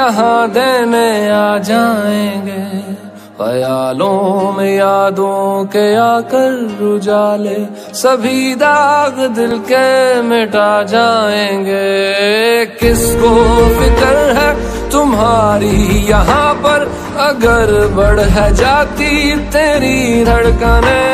यहाँ देने आ जाएँगे। ख्यालों में यादों के आकर उजाले। सभी दाग दिल के मिटा जाएँगे। किसको फ़िक्र है तुम्हारी यहाँ पर? अगर बढ़ जाती तेरी धड़कने।